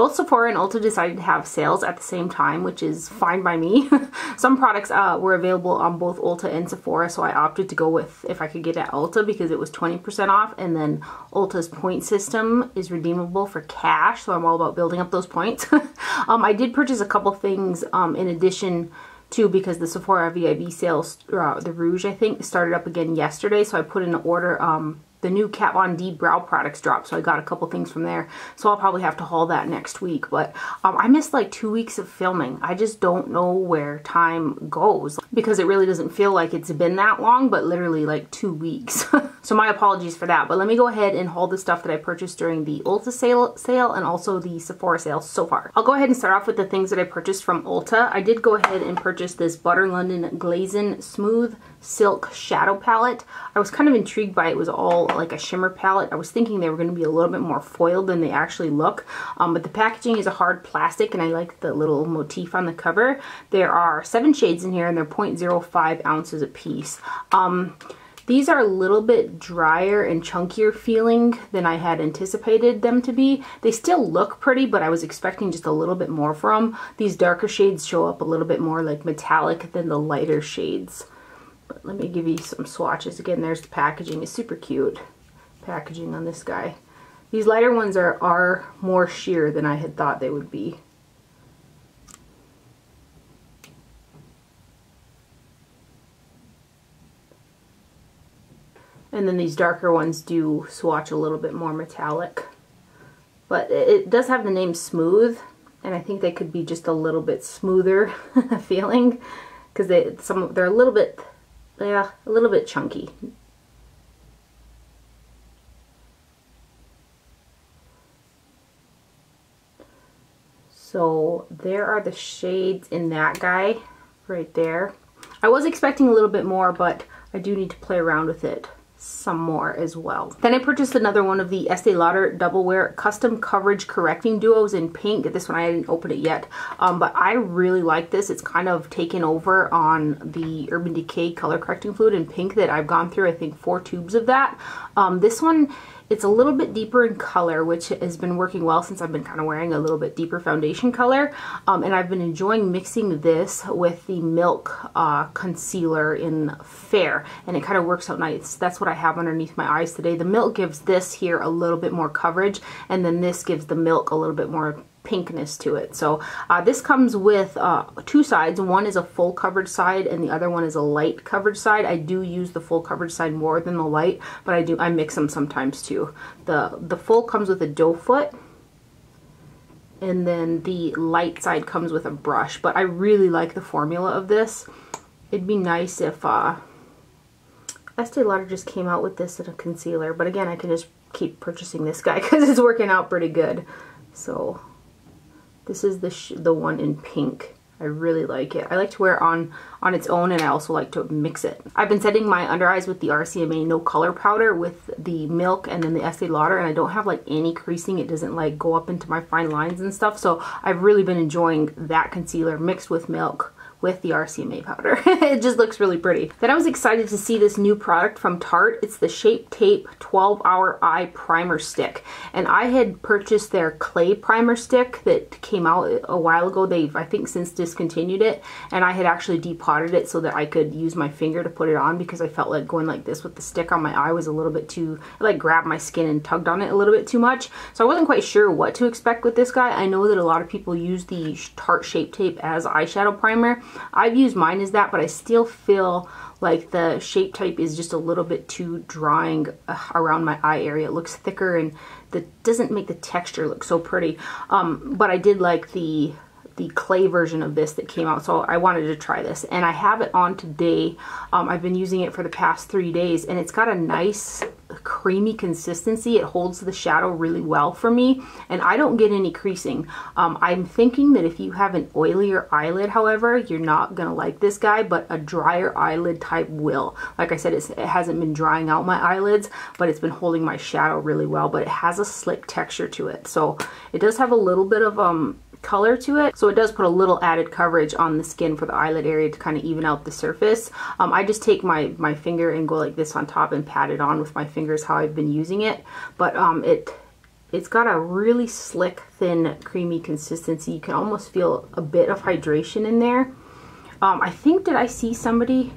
Both Sephora and Ulta decided to have sales at the same time, which is fine by me. Some products uh, were available on both Ulta and Sephora, so I opted to go with if I could get at Ulta because it was 20% off, and then Ulta's point system is redeemable for cash, so I'm all about building up those points. um, I did purchase a couple things um, in addition too because the Sephora VIB sales, uh, the Rouge I think, started up again yesterday. So I put in an order um, the new Kat Von D brow products dropped, so I got a couple things from there. So I'll probably have to haul that next week. But um, I missed like two weeks of filming. I just don't know where time goes because it really doesn't feel like it's been that long, but literally like two weeks. so my apologies for that. But let me go ahead and haul the stuff that I purchased during the Ulta sale, sale and also the Sephora sale so far. I'll go ahead and start off with the things that I purchased from Ulta. I did go ahead and purchase this Butter London Glazen Smooth Silk Shadow Palette. I was kind of intrigued by it. it was all like a shimmer palette. I was thinking they were going to be a little bit more foiled than they actually look. Um, but the packaging is a hard plastic and I like the little motif on the cover. There are seven shades in here and they're 0.05 ounces a piece. Um, these are a little bit drier and chunkier feeling than I had anticipated them to be. They still look pretty, but I was expecting just a little bit more from. These darker shades show up a little bit more like metallic than the lighter shades. But let me give you some swatches. Again, there's the packaging. It's super cute packaging on this guy. These lighter ones are, are more sheer than I had thought they would be. And then these darker ones do swatch a little bit more metallic. But it does have the name Smooth, and I think they could be just a little bit smoother feeling because they some they're a little bit yeah, a little bit chunky. So there are the shades in that guy right there. I was expecting a little bit more, but I do need to play around with it some more as well. Then I purchased another one of the Estee Lauder Double Wear Custom Coverage Correcting Duos in pink. This one I didn't open it yet, um, but I really like this. It's kind of taken over on the Urban Decay Color Correcting Fluid in pink that I've gone through, I think, four tubes of that. Um, this one it's a little bit deeper in color, which has been working well since I've been kind of wearing a little bit deeper foundation color. Um, and I've been enjoying mixing this with the Milk uh, concealer in Fair. And it kind of works out nice. That's what I have underneath my eyes today. The Milk gives this here a little bit more coverage. And then this gives the Milk a little bit more pinkness to it. So uh, this comes with uh, two sides. One is a full coverage side and the other one is a light coverage side. I do use the full coverage side more than the light, but I do I mix them sometimes too. The, the full comes with a doe foot and then the light side comes with a brush, but I really like the formula of this. It'd be nice if uh, Estee Lauder just came out with this in a concealer, but again, I can just keep purchasing this guy because it's working out pretty good. So this is the, the one in pink. I really like it. I like to wear it on, on its own and I also like to mix it. I've been setting my under eyes with the RCMA No Color Powder with the Milk and then the Estee Lauder and I don't have like any creasing. It doesn't like go up into my fine lines and stuff. So I've really been enjoying that concealer mixed with Milk with the RCMA powder. it just looks really pretty. Then I was excited to see this new product from Tarte. It's the Shape Tape 12 Hour Eye Primer Stick. And I had purchased their clay primer stick that came out a while ago. They've, I think, since discontinued it. And I had actually depotted it so that I could use my finger to put it on because I felt like going like this with the stick on my eye was a little bit too, like grabbed my skin and tugged on it a little bit too much. So I wasn't quite sure what to expect with this guy. I know that a lot of people use the Tarte Shape Tape as eyeshadow primer. I've used mine as that, but I still feel like the Shape Tape is just a little bit too drying uh, around my eye area. It looks thicker and that doesn't make the texture look so pretty. Um, but I did like the the clay version of this that came out so I wanted to try this and I have it on today um, I've been using it for the past three days and it's got a nice creamy consistency it holds the shadow really well for me and I don't get any creasing. Um, I'm thinking that if you have an oilier eyelid however you're not gonna like this guy but a drier eyelid type will. Like I said it hasn't been drying out my eyelids but it's been holding my shadow really well but it has a slick texture to it. So it does have a little bit of um color to it. So it does put a little added coverage on the skin for the eyelid area to kind of even out the surface. Um, I just take my, my finger and go like this on top and pat it on with my fingers how I've been using it. But um, it It's got a really slick, thin, creamy consistency. You can almost feel a bit of hydration in there. Um, I think, did I see somebody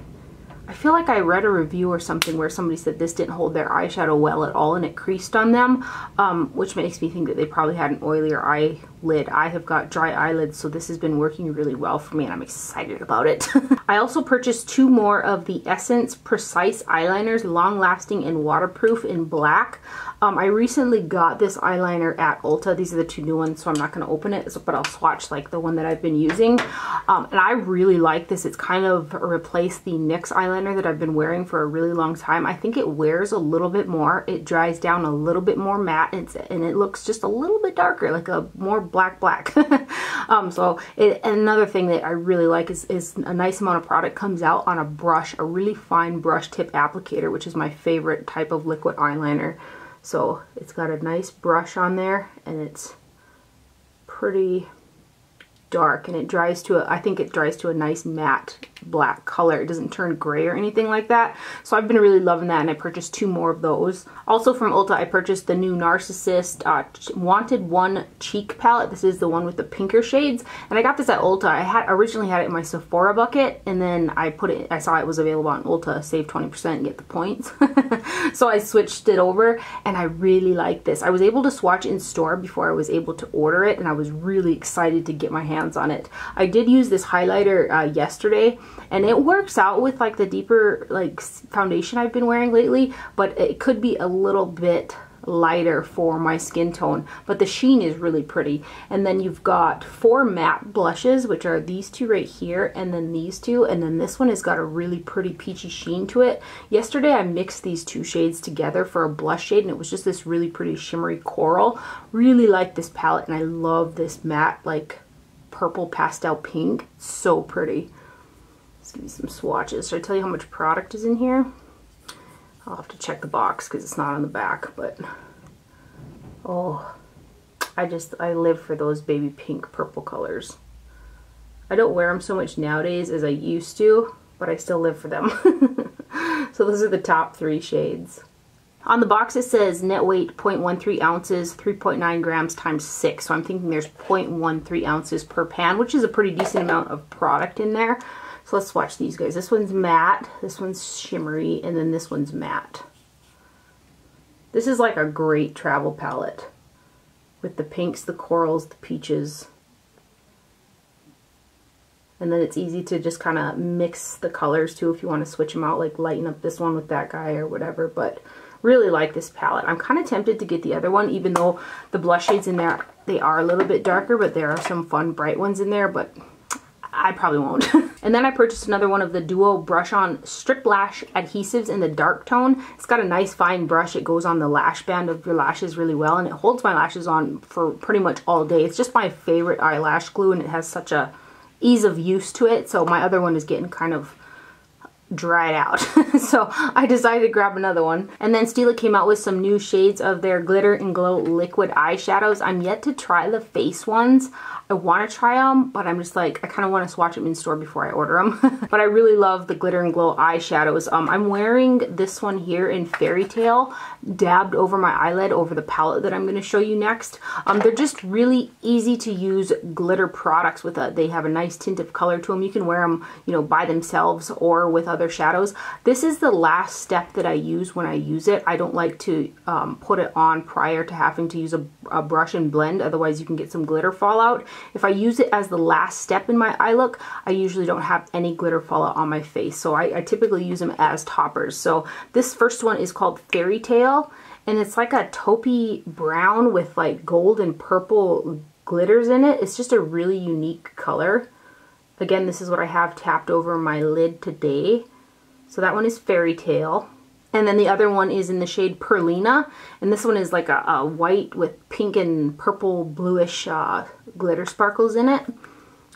I feel like I read a review or something where somebody said this didn't hold their eyeshadow well at all and it creased on them, um, which makes me think that they probably had an oilier eyelid. I have got dry eyelids, so this has been working really well for me and I'm excited about it. I also purchased two more of the Essence Precise Eyeliners, long lasting and waterproof in black. Um, I recently got this eyeliner at Ulta. These are the two new ones, so I'm not going to open it, but I'll swatch like the one that I've been using. Um, and I really like this. It's kind of replaced the NYX eyeliner that I've been wearing for a really long time. I think it wears a little bit more. It dries down a little bit more matte, and, and it looks just a little bit darker, like a more black black. um, so it, another thing that I really like is, is a nice amount of product comes out on a brush, a really fine brush tip applicator, which is my favorite type of liquid eyeliner. So it's got a nice brush on there and it's pretty dark and it dries to a, I think it dries to a nice matte black color. It doesn't turn gray or anything like that. So I've been really loving that and I purchased two more of those. Also from Ulta, I purchased the new Narsissist uh, Wanted One Cheek Palette. This is the one with the pinker shades. And I got this at Ulta. I had originally had it in my Sephora bucket and then I put it, I saw it was available on Ulta, save 20% and get the points. so I switched it over and I really like this. I was able to swatch in store before I was able to order it and I was really excited to get my hands on it. I did use this highlighter uh, yesterday and it works out with like the deeper like foundation I've been wearing lately but it could be a little bit lighter for my skin tone. But the sheen is really pretty. And then you've got four matte blushes which are these two right here and then these two and then this one has got a really pretty peachy sheen to it. Yesterday I mixed these two shades together for a blush shade and it was just this really pretty shimmery coral. Really like this palette and I love this matte like purple pastel pink so pretty Let's give you some swatches. Should I tell you how much product is in here? I'll have to check the box because it's not on the back, but oh, I just, I live for those baby pink purple colors. I don't wear them so much nowadays as I used to, but I still live for them. so those are the top three shades. On the box it says net weight 0.13 ounces, 3.9 grams times 6. So I'm thinking there's 0.13 ounces per pan, which is a pretty decent amount of product in there. So let's swatch these guys. This one's matte, this one's shimmery, and then this one's matte. This is like a great travel palette with the pinks, the corals, the peaches. And then it's easy to just kind of mix the colors too if you want to switch them out, like lighten up this one with that guy or whatever. But really like this palette. I'm kind of tempted to get the other one, even though the blush shades in there, they are a little bit darker, but there are some fun bright ones in there. But I probably won't. and then I purchased another one of the Duo Brush On Strip Lash Adhesives in the dark tone. It's got a nice fine brush. It goes on the lash band of your lashes really well and it holds my lashes on for pretty much all day. It's just my favorite eyelash glue and it has such a ease of use to it. So my other one is getting kind of dried out. so I decided to grab another one. And then Stila came out with some new shades of their Glitter and Glow liquid eyeshadows. I'm yet to try the face ones. I want to try them, but I'm just like, I kind of want to swatch them in store before I order them. but I really love the Glitter and Glow eyeshadows. Um, I'm wearing this one here in Fairy Tale, dabbed over my eyelid over the palette that I'm going to show you next. Um, they're just really easy to use glitter products with a, they have a nice tint of color to them. You can wear them, you know, by themselves or with other shadows. This is the last step that I use when I use it. I don't like to um, put it on prior to having to use a, a brush and blend, otherwise you can get some glitter fallout. If I use it as the last step in my eye look, I usually don't have any glitter fallout on my face. So I, I typically use them as toppers. So this first one is called Fairy Tale and it's like a taupey brown with like gold and purple glitters in it. It's just a really unique color. Again, this is what I have tapped over my lid today. So that one is Fairy Tale. And then the other one is in the shade Perlina. And this one is like a, a white with pink and purple bluish uh, glitter sparkles in it.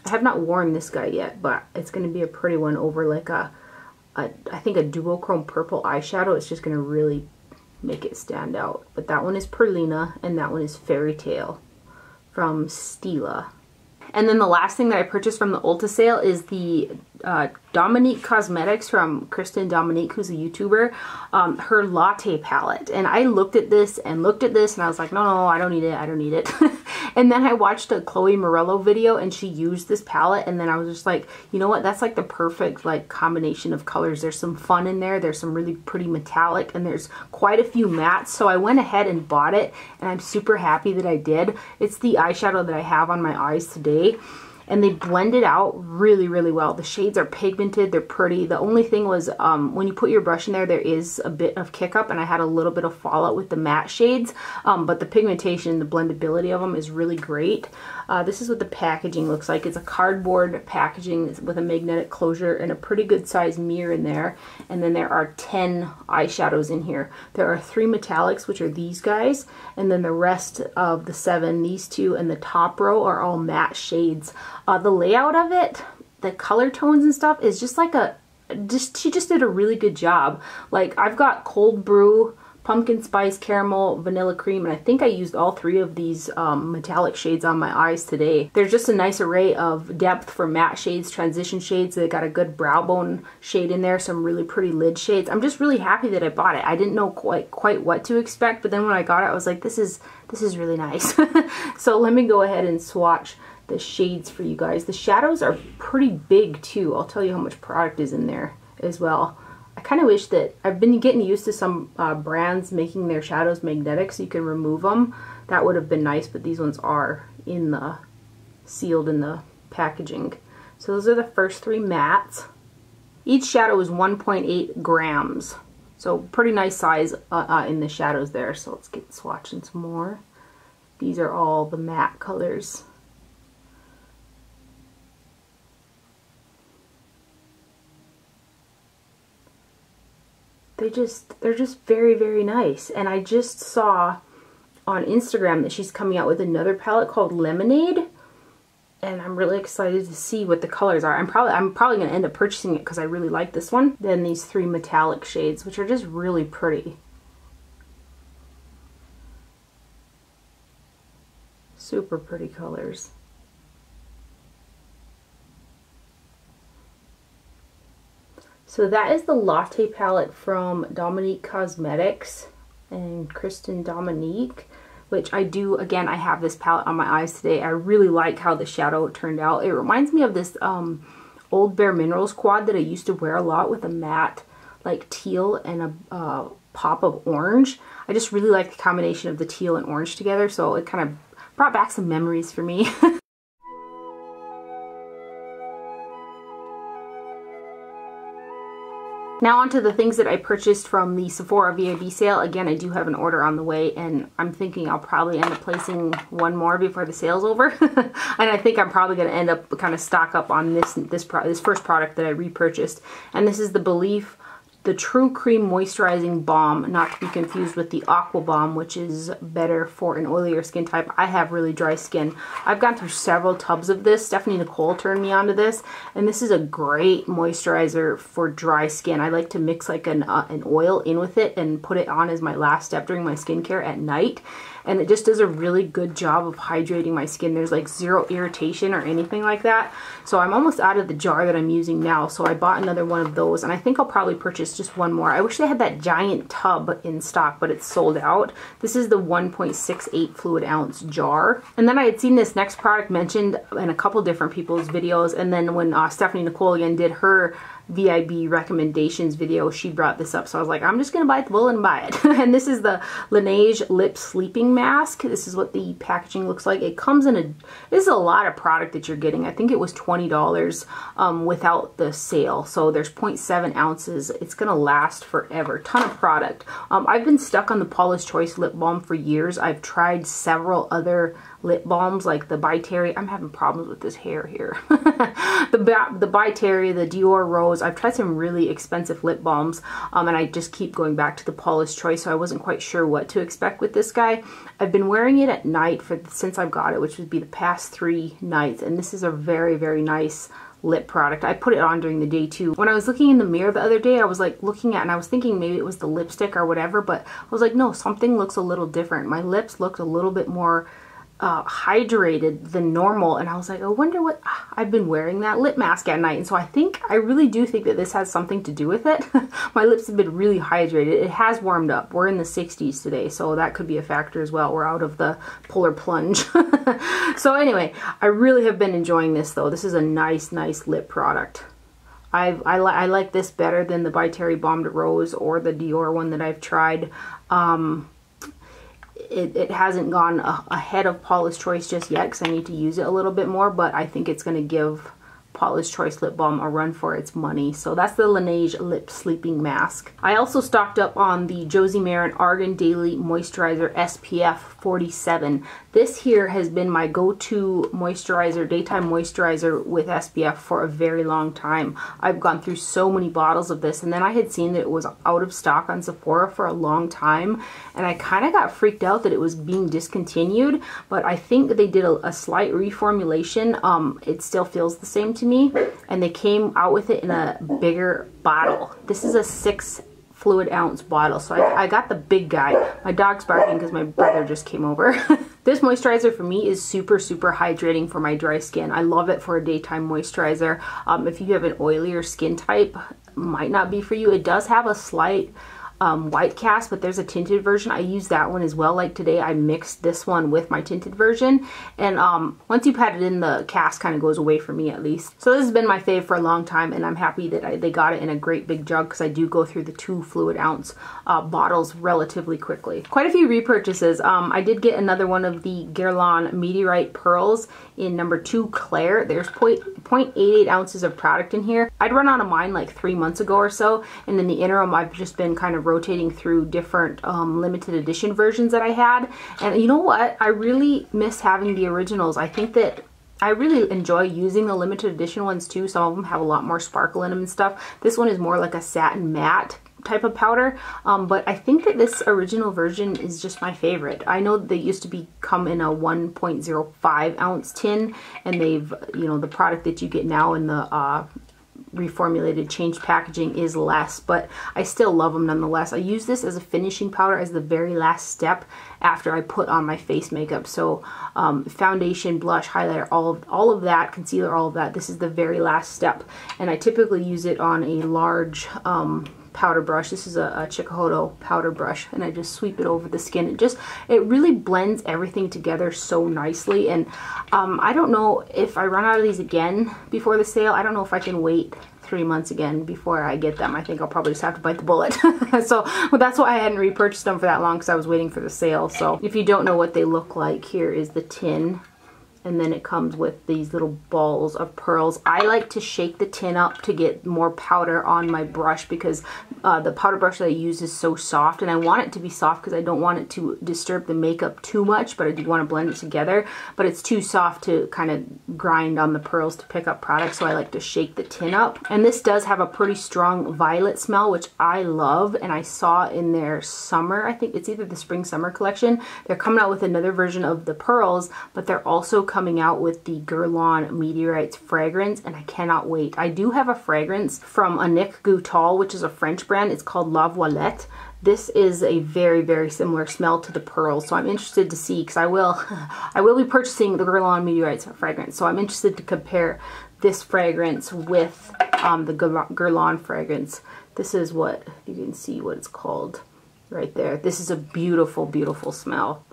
I have not worn this guy yet, but it's going to be a pretty one over like a, a I think a duochrome purple eyeshadow. It's just going to really make it stand out. But that one is Perlina and that one is Fairy Tale from Stila. And then the last thing that I purchased from the Ulta sale is the uh, Dominique Cosmetics from Christen Dominique, who's a YouTuber, um, her latte palette. And I looked at this and looked at this and I was like, no, no, I don't need it. I don't need it. and then I watched a Chloe Morello video and she used this palette. And then I was just like, you know what? That's like the perfect like combination of colors. There's some fun in there. There's some really pretty metallic and there's quite a few mattes. So I went ahead and bought it and I'm super happy that I did. It's the eyeshadow that I have on my eyes today and they blend it out really, really well. The shades are pigmented, they're pretty. The only thing was um, when you put your brush in there, there is a bit of kick up and I had a little bit of fallout with the matte shades, um, but the pigmentation, and the blendability of them is really great. Uh, this is what the packaging looks like. It's a cardboard packaging with a magnetic closure and a pretty good size mirror in there. And then there are 10 eyeshadows in here. There are three metallics, which are these guys, and then the rest of the seven, these two and the top row are all matte shades. Uh, the layout of it, the color tones and stuff is just like a, just she just did a really good job. Like I've got cold brew, pumpkin spice, caramel, vanilla cream, and I think I used all three of these um, metallic shades on my eyes today. There's just a nice array of depth for matte shades, transition shades. They got a good brow bone shade in there, some really pretty lid shades. I'm just really happy that I bought it. I didn't know quite quite what to expect, but then when I got it, I was like, this is this is really nice. so let me go ahead and swatch the shades for you guys. The shadows are pretty big too. I'll tell you how much product is in there as well. Kind of wish that I've been getting used to some uh, brands making their shadows magnetic so you can remove them. That would have been nice, but these ones are in the sealed in the packaging. So those are the first three mattes. Each shadow is 1.8 grams. So pretty nice size uh, uh, in the shadows there. So let's get swatching some more. These are all the matte colors. They just they're just very very nice and I just saw on Instagram that she's coming out with another palette called Lemonade and I'm really excited to see what the colors are. I'm probably I'm probably going to end up purchasing it because I really like this one. Then these three metallic shades which are just really pretty. Super pretty colors. So that is the Latte palette from Dominique Cosmetics and Christen Dominique, which I do, again, I have this palette on my eyes today. I really like how the shadow turned out. It reminds me of this um, old Bare Minerals quad that I used to wear a lot with a matte like teal and a uh, pop of orange. I just really like the combination of the teal and orange together, so it kind of brought back some memories for me. Now onto the things that I purchased from the Sephora VIB sale. Again, I do have an order on the way and I'm thinking I'll probably end up placing one more before the sale's over. and I think I'm probably going to end up kind of stock up on this this, this first product that I repurchased. And this is the Belif the True Cream Moisturizing Balm, not to be confused with the Aqua Balm, which is better for an oilier skin type. I have really dry skin. I've gone through several tubs of this. Stephanie Nicole turned me onto this, and this is a great moisturizer for dry skin. I like to mix like an, uh, an oil in with it and put it on as my last step during my skincare at night and it just does a really good job of hydrating my skin. There's like zero irritation or anything like that. So I'm almost out of the jar that I'm using now. So I bought another one of those and I think I'll probably purchase just one more. I wish they had that giant tub in stock, but it's sold out. This is the 1.68 fluid ounce jar. And then I had seen this next product mentioned in a couple different people's videos. And then when uh, Stephanie Nicole again did her VIB recommendations video, she brought this up. So I was like, I'm just going to bite the bullet and buy it. and this is the Laneige Lip Sleeping Mask. This is what the packaging looks like. It comes in a, this is a lot of product that you're getting. I think it was $20 um, without the sale. So there's 0.7 ounces. It's going to last forever. Ton of product. Um, I've been stuck on the Paula's Choice Lip Balm for years. I've tried several other lip balms like the By Terry. I'm having problems with this hair here. the, the By Terry, the Dior Rose. I've tried some really expensive lip balms um, and I just keep going back to the Paula's Choice so I wasn't quite sure what to expect with this guy. I've been wearing it at night for since I've got it which would be the past three nights and this is a very very nice lip product. I put it on during the day too. When I was looking in the mirror the other day, I was like looking at and I was thinking maybe it was the lipstick or whatever, but I was like, no, something looks a little different. My lips looked a little bit more uh, hydrated than normal. And I was like I wonder what I've been wearing that lip mask at night. And so I think I really do think that this has something to do with it. My lips have been really hydrated. It has warmed up. We're in the 60s today so that could be a factor as well. We're out of the polar plunge. So anyway I really have been enjoying this though. This is a nice nice lip product. I've, I, li I like this better than the By Terry de Rose or the Dior one that I've tried. Um, it, it hasn't gone ahead of Paula's Choice just yet because I need to use it a little bit more, but I think it's going to give Paula's Choice Lip Balm a run for its money. So that's the Laneige Lip Sleeping Mask. I also stocked up on the Josie Maran Argan Daily Moisturizer SPF 47. This here has been my go-to moisturizer, daytime moisturizer with SPF for a very long time. I've gone through so many bottles of this and then I had seen that it was out of stock on Sephora for a long time and I kind of got freaked out that it was being discontinued but I think they did a, a slight reformulation. Um, it still feels the same to me and they came out with it in a bigger bottle. This is a six fluid ounce bottle. So I, I got the big guy. My dog's barking because my brother just came over. this moisturizer for me is super, super hydrating for my dry skin. I love it for a daytime moisturizer. Um, if you have an oilier skin type, might not be for you. It does have a slight um, white cast, but there's a tinted version. I use that one as well. Like today, I mixed this one with my tinted version. And um, once you pat it in, the cast kind of goes away for me at least. So this has been my fave for a long time, and I'm happy that I, they got it in a great big jug because I do go through the two fluid ounce uh, bottles relatively quickly. Quite a few repurchases. Um, I did get another one of the Guerlain Meteorite Pearls in number two Claire. There's 0.88 ounces of product in here. I'd run out of mine like three months ago or so, and in the interim, I've just been kind of rotating through different um, limited edition versions that I had. And you know what? I really miss having the originals. I think that I really enjoy using the limited edition ones too. Some of them have a lot more sparkle in them and stuff. This one is more like a satin matte type of powder um, but I think that this original version is just my favorite. I know they used to be come in a 1.05 ounce tin and they've you know the product that you get now in the uh, reformulated changed packaging is less but I still love them nonetheless. I use this as a finishing powder as the very last step after I put on my face makeup. So um, foundation blush highlighter all of all of that concealer all of that this is the very last step. And I typically use it on a large um, powder brush. This is a, a powder brush and I just sweep it over the skin. It just, it really blends everything together so nicely and um, I don't know if I run out of these again before the sale. I don't know if I can wait three months again before I get them. I think I'll probably just have to bite the bullet. so well, that's why I hadn't repurchased them for that long because I was waiting for the sale. So if you don't know what they look like, here is the tin and then it comes with these little balls of pearls. I like to shake the tin up to get more powder on my brush because uh, the powder brush that I use is so soft and I want it to be soft because I don't want it to disturb the makeup too much but I do want to blend it together. But it's too soft to kind of grind on the pearls to pick up product so I like to shake the tin up. And this does have a pretty strong violet smell which I love and I saw in their summer I think it's either the spring summer collection. They're coming out with another version of the pearls but they're also coming out with the Guerlain Meteorites fragrance and I cannot wait. I do have a fragrance from Annick Goutal, which is a French brand. It's called La Violette. This is a very, very similar smell to the pearls, so I'm interested to see because I will, I will be purchasing the Guerlain Meteorites fragrance, so I'm interested to compare this fragrance with um, the Guerlain fragrance. This is what, you can see what it's called right there. This is a beautiful, beautiful smell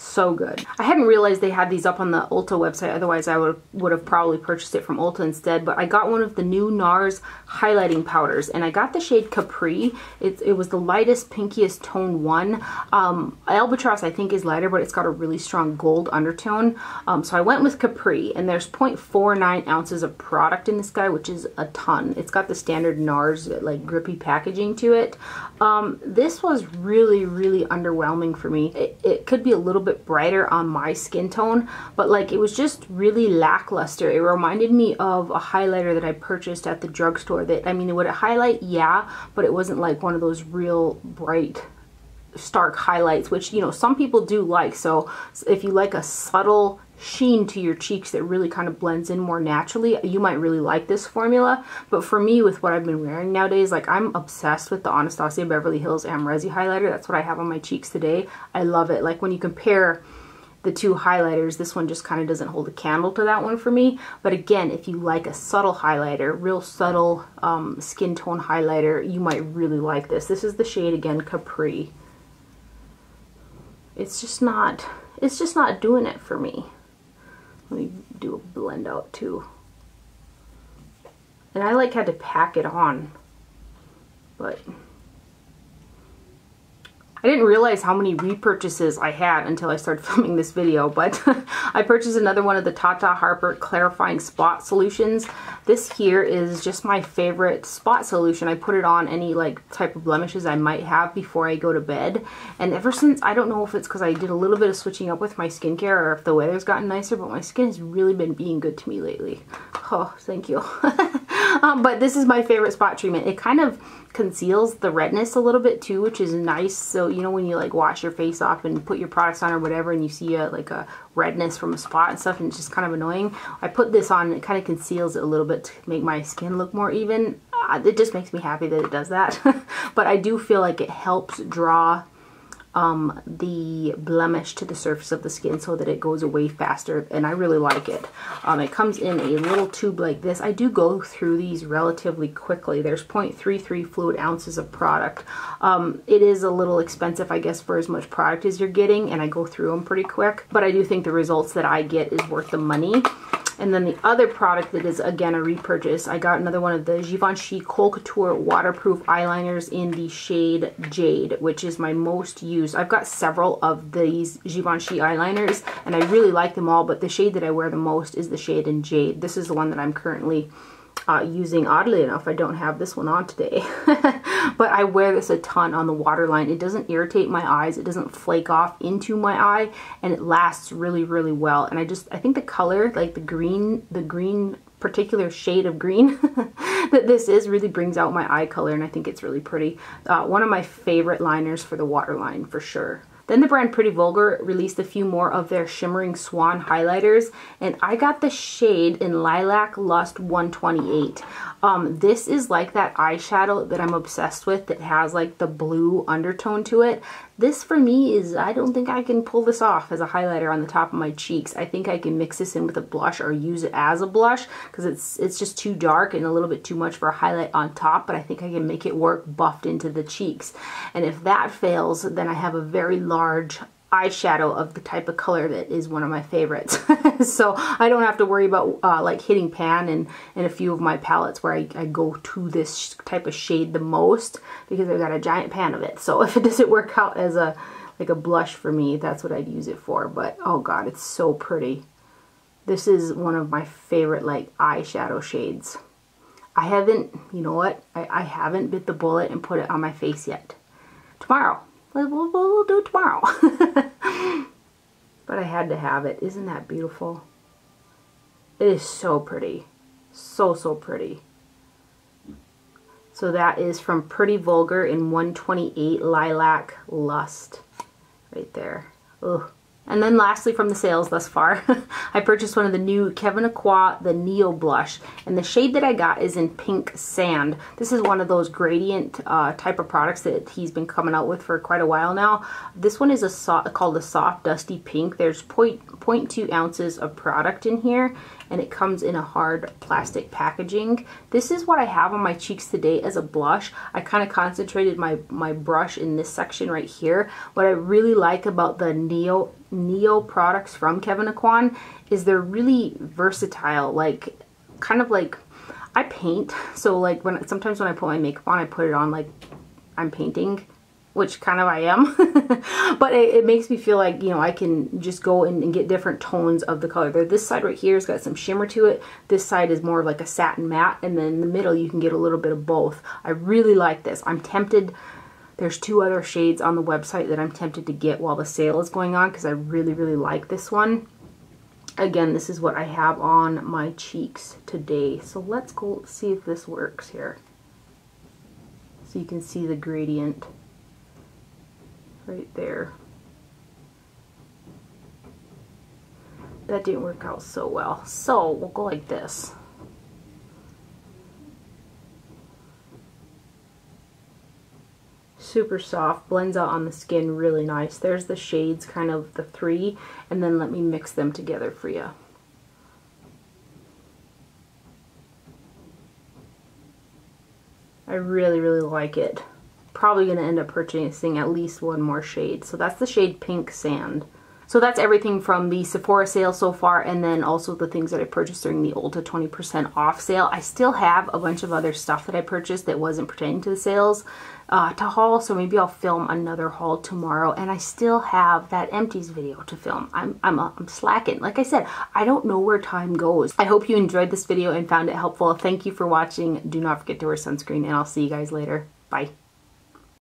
so good. I hadn't realized they had these up on the Ulta website, otherwise I would would have probably purchased it from Ulta instead, but I got one of the new NARS highlighting powders, and I got the shade Capri. It, it was the lightest, pinkiest tone one. Um, Albatross I think is lighter, but it's got a really strong gold undertone, um, so I went with Capri, and there's 0.49 ounces of product in this guy, which is a ton. It's got the standard NARS, like, grippy packaging to it. Um, this was really, really underwhelming for me. It, it could be a little bit brighter on my skin tone, but like it was just really lackluster. It reminded me of a highlighter that I purchased at the drugstore that, I mean, it would it highlight? Yeah, but it wasn't like one of those real bright stark highlights, which, you know, some people do like. So if you like a subtle sheen to your cheeks that really kind of blends in more naturally, you might really like this formula. But for me, with what I've been wearing nowadays, like I'm obsessed with the Anastasia Beverly Hills Amrezy highlighter. That's what I have on my cheeks today. I love it. Like when you compare the two highlighters. This one just kind of doesn't hold a candle to that one for me. But again, if you like a subtle highlighter, real subtle um, skin tone highlighter, you might really like this. This is the shade, again, Capri. It's just not, it's just not doing it for me. Let me do a blend out too. And I like had to pack it on, but I didn't realize how many repurchases I had until I started filming this video, but I purchased another one of the Tata Harper Clarifying Spot Solutions. This here is just my favorite spot solution. I put it on any like type of blemishes I might have before I go to bed. And ever since, I don't know if it's because I did a little bit of switching up with my skincare or if the weather's gotten nicer, but my skin has really been being good to me lately. Oh, thank you. um, but this is my favorite spot treatment. It kind of conceals the redness a little bit too, which is nice. So, you know, when you like wash your face off and put your products on or whatever and you see a, like a redness from a spot and stuff and it's just kind of annoying. I put this on and it kind of conceals it a little bit to make my skin look more even. Uh, it just makes me happy that it does that. but I do feel like it helps draw um, the blemish to the surface of the skin so that it goes away faster and I really like it. Um, it comes in a little tube like this. I do go through these relatively quickly. There's 0.33 fluid ounces of product. Um, it is a little expensive I guess for as much product as you're getting and I go through them pretty quick but I do think the results that I get is worth the money. And then the other product that is, again, a repurchase, I got another one of the Givenchy Kohl Couture Waterproof Eyeliners in the shade Jade, which is my most used. I've got several of these Givenchy eyeliners, and I really like them all, but the shade that I wear the most is the shade in Jade. This is the one that I'm currently uh, using. Oddly enough, I don't have this one on today. but I wear this a ton on the waterline. It doesn't irritate my eyes. It doesn't flake off into my eye. And it lasts really, really well. And I just, I think the color, like the green, the green particular shade of green that this is really brings out my eye color and I think it's really pretty. Uh, one of my favorite liners for the waterline for sure. Then the brand Pretty Vulgar released a few more of their Shimmering Swan highlighters, and I got the shade in Lilac Lust 128. Um, this is like that eyeshadow that I'm obsessed with that has like the blue undertone to it. This for me is, I don't think I can pull this off as a highlighter on the top of my cheeks. I think I can mix this in with a blush or use it as a blush because it's it's just too dark and a little bit too much for a highlight on top, but I think I can make it work buffed into the cheeks. And if that fails, then I have a very large eyeshadow of the type of color that is one of my favorites. so I don't have to worry about uh, like hitting pan and, in a few of my palettes where I, I go to this type of shade the most because I've got a giant pan of it. So if it doesn't work out as a like a blush for me, that's what I'd use it for. But oh god, it's so pretty. This is one of my favorite like eyeshadow shades. I haven't, you know what, I, I haven't bit the bullet and put it on my face yet. Tomorrow, We'll, we'll, we'll do it tomorrow. but I had to have it. Isn't that beautiful? It is so pretty. So, so pretty. So that is from Pretty Vulgar in 128 Lilac Lust. Right there. Ugh. And then lastly from the sales thus far, I purchased one of the new Kevyn Aucoin, the Neo Blush. And the shade that I got is in Pink Sand. This is one of those gradient uh, type of products that he's been coming out with for quite a while now. This one is a so called a Soft Dusty Pink. There's 0.2 ounces of product in here and it comes in a hard plastic packaging. This is what I have on my cheeks today as a blush. I kind of concentrated my, my brush in this section right here. What I really like about the Neo, Neo products from Kevyn Aucoin is they're really versatile, like kind of like I paint, so like when sometimes when I put my makeup on, I put it on like I'm painting which kind of I am. but it, it, makes me feel like, you know, I can just go in and get different tones of the color. This side right here has got some shimmer to it. This side is more of like a satin matte. And then in the middle, you can get a little bit of both. I really like this. I'm tempted. There's two other shades on the website that I'm tempted to get while the sale is going on because I really, really like this one. Again, this is what I have on my cheeks today. So let's go see if this works here. So you can see the gradient right there. That didn't work out so well. So we'll go like this. Super soft, blends out on the skin really nice. There's the shades, kind of the three, and then let me mix them together for you. I really, really like it. Probably going to end up purchasing at least one more shade. So that's the shade Pink Sand. So that's everything from the Sephora sale so far and then also the things that I purchased during the Ulta 20% off sale. I still have a bunch of other stuff that I purchased that wasn't pertaining to the sales uh, to haul, so maybe I'll film another haul tomorrow. And I still have that empties video to film. I'm, I'm, uh, I'm slacking. Like I said, I don't know where time goes. I hope you enjoyed this video and found it helpful. Thank you for watching. Do not forget to wear sunscreen and I'll see you guys later. Bye.